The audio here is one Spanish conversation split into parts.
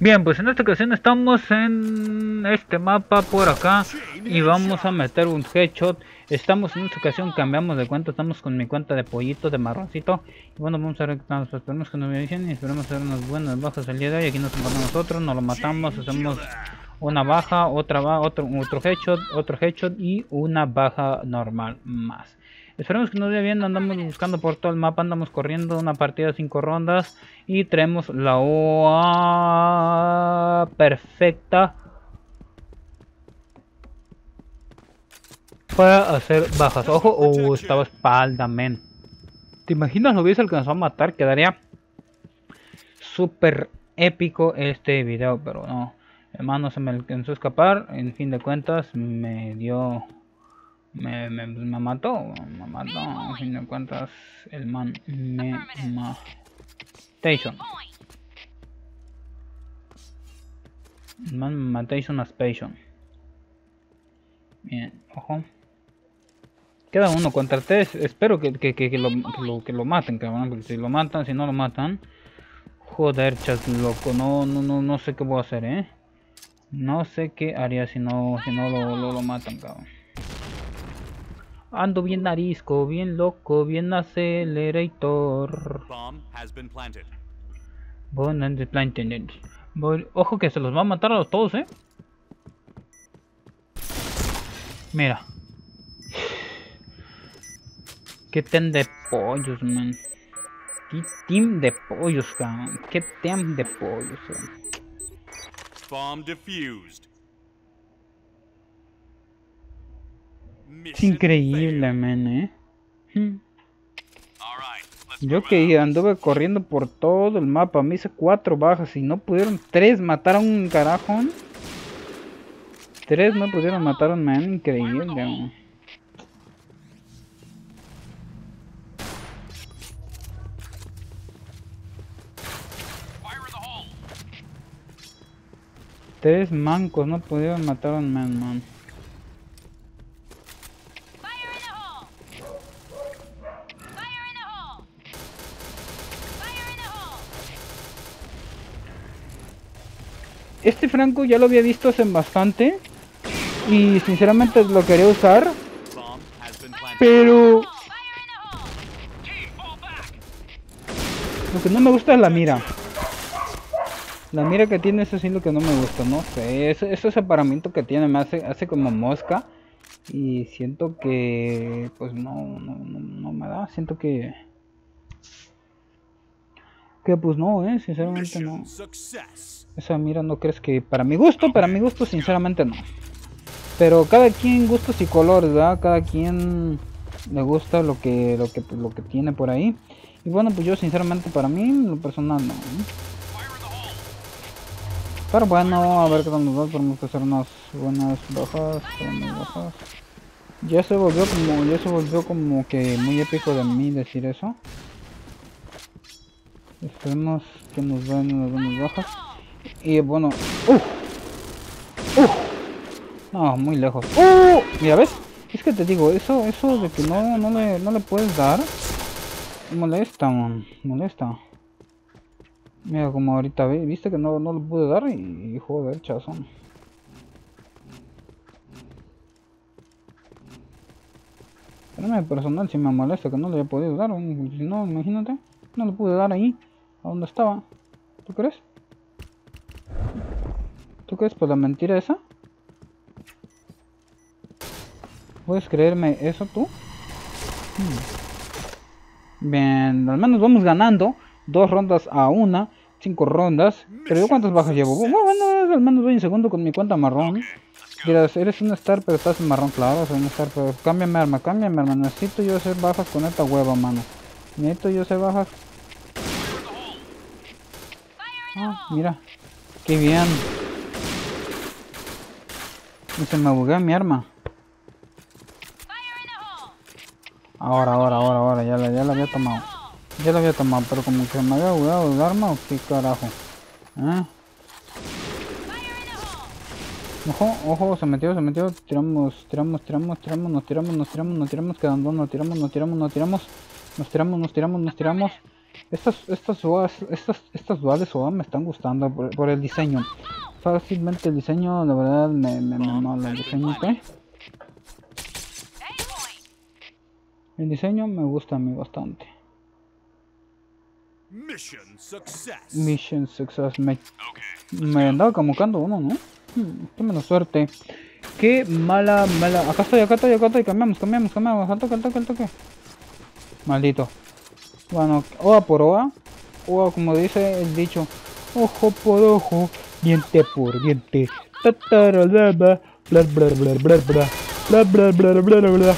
Bien, pues en esta ocasión estamos en este mapa por acá y vamos a meter un headshot. Estamos en esta ocasión, cambiamos de cuenta, estamos con mi cuenta de pollito, de marroncito. Y bueno, vamos a ver qué tal, esperemos que nos dicen y esperemos hacer unas buenas bajas el día de. Aquí nos encontramos nosotros, nos lo matamos, hacemos una baja, otra otro, otro headshot, otro headshot y una baja normal más. Esperemos que nos vaya bien, andamos buscando por todo el mapa, andamos corriendo una partida de 5 rondas y traemos la OA perfecta para hacer bajas. Ojo, oh, estaba espalda, men. ¿Te imaginas lo hubiese alcanzado a matar? Quedaría súper épico este video, pero no. Hermano se me alcanzó a escapar, en fin de cuentas me dio me, me, me mató, me mató, a fin de cuentas el man me mató. Station. El man me mató una station. Bien, ojo. Queda uno contra tres. Espero que, que, que, que, lo, que, lo, que lo maten, cabrón. Porque si lo matan, si no lo matan. Joder, chas loco. No, no, no, no sé qué voy a hacer, eh. No sé qué haría si no, si no lo, lo, lo matan, cabrón. Ando bien narisco, bien loco, bien acelerator. Bomb has planted. Ojo que se los va a matar a los todos, eh. Mira. Qué team de pollos, man. Qué team de pollos, cabrón. Qué team de pollos, man. Bomb defused. Es increíble, men, eh. Hmm. Yo que anduve corriendo por todo el mapa, me hice cuatro bajas y no pudieron tres matar a un carajo. Tres no pudieron matar a un man, increíble. Man. Tres mancos no pudieron matar a un man, man. Este Franco ya lo había visto hace bastante. Y sinceramente lo quería usar. Pero... Lo que no me gusta es la mira. La mira que tiene eso sí lo que no me gusta, no sé. Ese, ese separamiento que tiene me hace, hace como mosca. Y siento que... Pues no, no, no me da. Siento que... Que pues no, eh. Sinceramente no. Esa mira no crees que para mi gusto, para mi gusto sinceramente no. Pero cada quien gustos y colores, ¿verdad? Cada quien le gusta lo que lo que lo que tiene por ahí. Y bueno, pues yo sinceramente para mí lo personal no. Pero bueno, a ver qué tal nos va, tenemos que hacer unas buenas bajas, buenas bajas. Ya se volvió como, ya se volvió como que muy épico de mí decir eso. Esperemos que nos den buenas bajas. Y bueno, uh, uh, no, muy lejos. Uh, mira, ¿ves? Es que te digo, eso, eso de que no, no, le, no le puedes dar, molesta, man, molesta. Mira, como ahorita, ¿viste que no, no le pude dar? Y, y joder, chazón. Pero personal si me molesta que no le haya podido dar, si no, imagínate, no le pude dar ahí, a donde estaba. ¿Tú crees? ¿Tú crees por la mentira esa? ¿Puedes creerme eso tú? Hmm. Bien, al menos vamos ganando. Dos rondas a una. Cinco rondas. Pero yo cuántas bajas llevo. Bueno, al menos voy en segundo con mi cuenta marrón. Dirás, eres un star pero estás en marrón, claro, un star pero cámbiame arma, cámbiame arma, necesito yo hacer bajas con esta hueva, mano. Necesito yo hacer bajas. Ah, mira, qué bien. Y se me buguea mi arma. Ahora, ahora, ahora, ahora, ya la, ya la había tomado. Ya la había tomado, pero como que me había bugueado el arma o qué carajo. ¿Eh? Ojo, ojo, se metió, se metió. Tiramos, tiramos, tiramos, tiramos, nos tiramos, nos tiramos, nos tiramos, quedando, nos tiramos, nos tiramos, nos tiramos. Nos tiramos, nos tiramos, nos tiramos. Estas, estas, estas, estas duales OA me están gustando por, el diseño. Fácilmente el diseño, la verdad, me, me, me el diseño, ¿qué? El diseño me gusta a mí bastante. Mission success. Mission success. Me, me andaba convocando uno, ¿no? Hmm, qué menos suerte. Qué mala, mala. Acá estoy, acá estoy, acá estoy. Cambiamos, cambiamos, cambiamos. Al toque, al toque, al toque. Maldito. Bueno, oa por oa. Oa, como dice el dicho. Ojo por ojo. Diente por diente. bla bla bla bla bla bla bla bla bla bla bla bla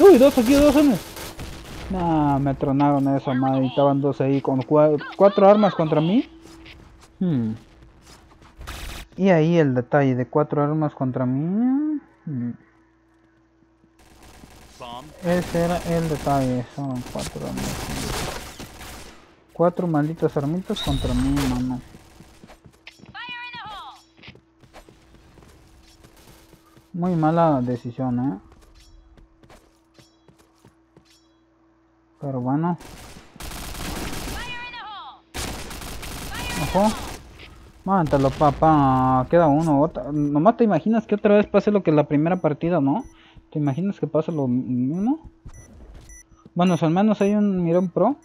Uy, dos aquí, dos en Nah, me tronaron eso, madre. Estaban dos ahí con cuatro, armas contra mí. Hmm. Y ahí el detalle de cuatro armas contra mí. Hmm. Ese era el detalle. Son cuatro armas. Cuatro malditas armitas contra mí, mano. Muy mala decisión, eh. Pero bueno. Ojo. Mántalo, papá. Queda uno. Otra. Nomás te imaginas que otra vez pase lo que la primera partida, ¿no? ¿Te imaginas que pase lo mismo? Bueno, al menos hay un Mirón Pro.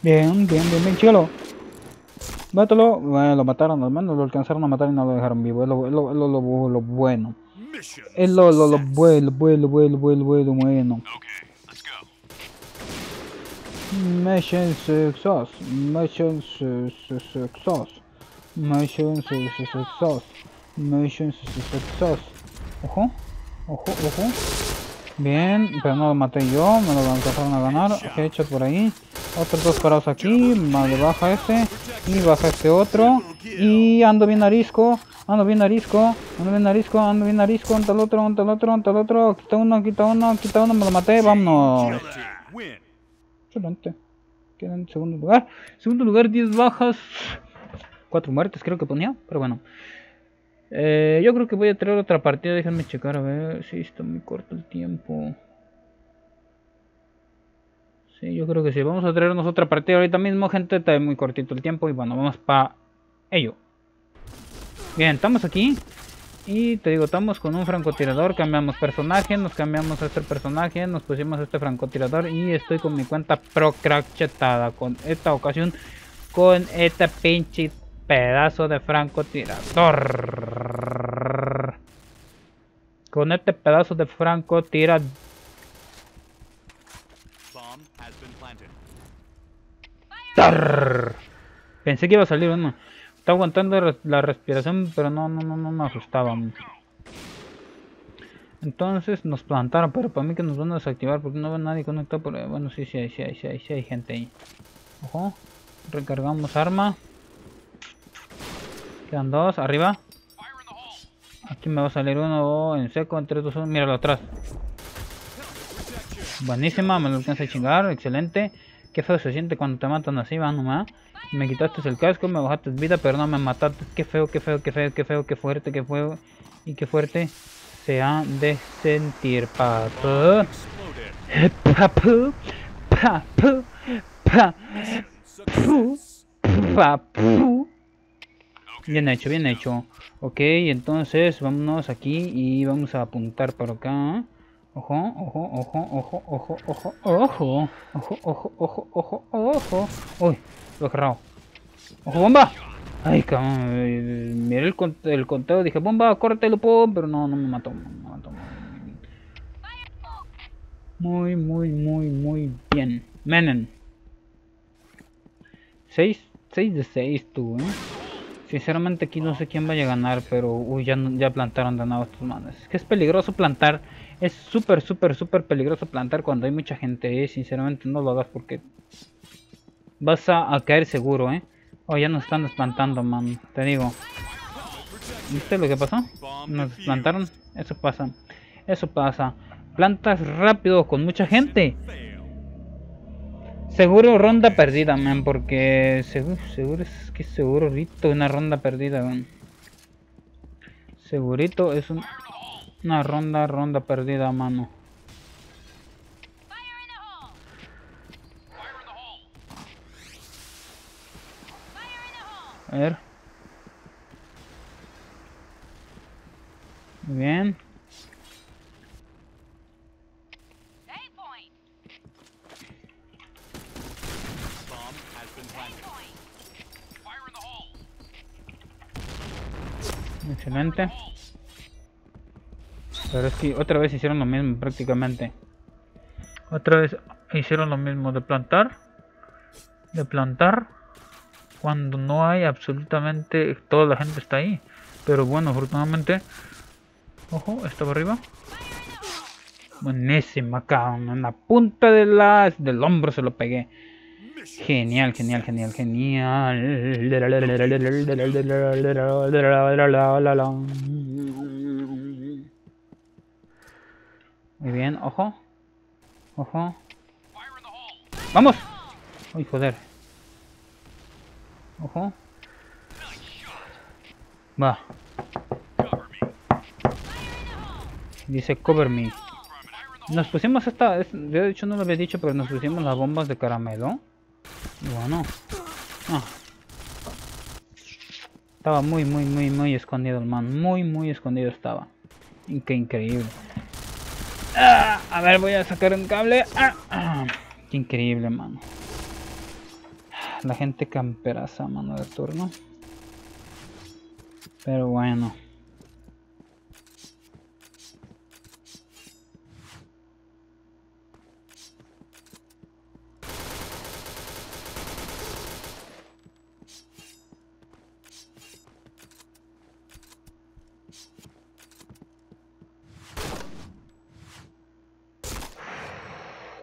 Bien, bien, bien, bien, chilo. Mátalo. Bueno, lo mataron, al menos lo alcanzaron a matar y no lo dejaron vivo. Es lo, lo, lo, lo bueno. Es lo, lo, lo bueno, bueno, bueno, bueno, bueno, bueno. Mission success. Mission success. Mission success. Mission success. Ojo, ojo, ojo. Bien, pero no lo maté yo, me lo alcanzaron a ganar. Headshot por ahí. Otros dos parados aquí. Vale, baja este. Y baja este otro. Y ando bien arisco. Ando bien arisco, ando bien arisco, ando bien arisco, ante el otro, ante el otro, ante el otro, quita uno, quita uno, quita uno, me lo maté, vámonos. Excelente. Queda en segundo lugar. Segundo lugar, 10 bajas. 4 muertes creo que ponía, pero bueno. Eh, yo creo que voy a traer otra partida, déjenme checar a ver si está muy corto el tiempo. Sí, yo creo que sí. Vamos a traernos otra partida ahorita mismo, gente. Está muy cortito el tiempo y bueno, vamos para ello. Bien, estamos aquí. Y te digo, estamos con un francotirador, cambiamos personaje, nos cambiamos a este personaje, nos pusimos a este francotirador y estoy con mi cuenta pro crack chetada. Con esta ocasión, con este pinche pedazo de francotirador. Con este pedazo de francotirador. Pensé que iba a salir uno. Está aguantando la respiración, pero no, no, no, no me ajustaba. Entonces nos plantaron, pero para mí que nos van a desactivar porque no va nadie conectado por Bueno, sí, sí, sí, sí, sí, sí, hay gente ahí. Ojo, recargamos arma. Quedan dos, arriba. Aquí me va a salir uno en seco, entre dos, míralo atrás. Buenísima, me lo alcanza a chingar, excelente. Qué feo se siente cuando te matan así, va nomás. Me quitaste el casco, me bajaste vida, pero no me mataste. Qué feo, qué feo, qué feo, qué feo, qué fuerte, qué feo. Y qué fuerte se han de sentir, papu. Papu. Papu. Papu. Papu. Bien hecho, bien hecho. Ok, entonces vámonos aquí y vamos a apuntar por acá. Ojo, ojo, ojo, ojo, ojo, ojo, ojo, ojo, ojo, ojo, ojo, ojo. Uy, lo he cerrado. ¡Ojo, bomba! Ay, cabrón. Miré el, el conteo, dije, bomba, córtelo, pum, pero no, no me mató. No me mató. Muy, muy, muy, muy bien. Menen. 6, 6 de 6 tú, eh. Sinceramente aquí no sé quién vaya a ganar, pero uy, ya, ya plantaron de estos manos. Es que es peligroso plantar es súper, súper, súper peligroso plantar cuando hay mucha gente, ¿eh? Sinceramente no lo hagas porque vas a, caer seguro, ¿eh? Oh, ya nos están desplantando, man. Te digo. ¿Viste lo que pasó? Nos desplantaron. Eso pasa. Eso pasa. Plantas rápido con mucha gente. Seguro ronda perdida, man. Porque seguro, seguro es que seguro ahorita una ronda perdida, man. Segurito es un- una ronda, ronda perdida, mano. A ver. Muy bien. Pero es que otra vez hicieron lo mismo prácticamente. Otra vez hicieron lo mismo de plantar. De plantar. Cuando no hay absolutamente... Toda la gente está ahí. Pero bueno, afortunadamente... Ojo, estaba arriba. Buenísima, cabrón. En la punta de la, del hombro se lo pegué. Genial, genial, genial, genial. Muy bien, ojo. Ojo. ¡Vamos! ¡Uy, joder! Ojo. Va. Dice cover me. Nos pusimos esta, de hecho no lo había dicho, pero nos pusimos las bombas de caramelo. Bueno. ah. Estaba muy, muy, muy, muy escondido el man. Muy, muy escondido estaba. Qué increíble. Ah, a ver, voy a sacar un cable. Ah, ah. Qué increíble, mano. La gente camperaza, mano, de turno. Pero bueno.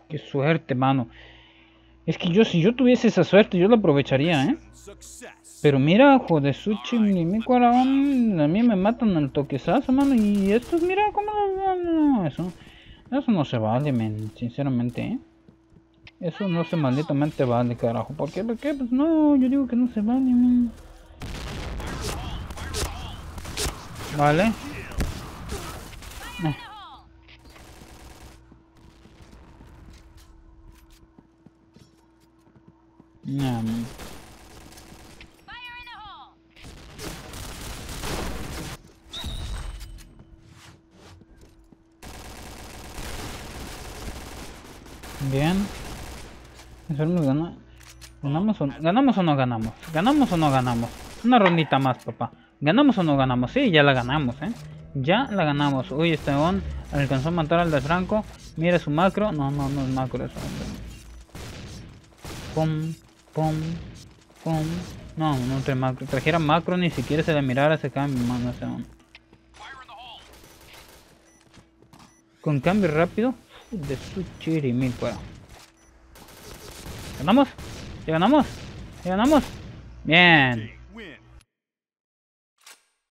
Qué suerte, mano. Es que yo, si yo tuviese esa suerte, yo la aprovecharía, ¿eh? Pero mira, joder, su chingimícuarón, a mí me matan al toquezazo, mano. Y estos, mira cómo... Eso, eso no se vale, men, sinceramente, ¿eh? Eso no se malditamente vale, carajo. ¿Por qué? ¿Por qué? Pues no, yo digo que no se vale, men. Vale. Ñam. Bien. ¿Ganamos ¿Ganamos o no ganamos? ¿Ganamos o no ganamos? Una rondita más, papá. ¿Ganamos o no ganamos? Sí, ya la ganamos, ¿eh? Ya la ganamos. Uy, este on alcanzó a matar al de Franco. Mira su macro. No, no, no es macro eso. Pum, pum, pum. No, no trae macro. Trajera macro, ni siquiera se le mirara ese cambio, mano. Ese on. Con cambio rápido. De su chirimícuaro. ¿Ganamos? ¿Ya ganamos? ¿Ya ganamos? Bien.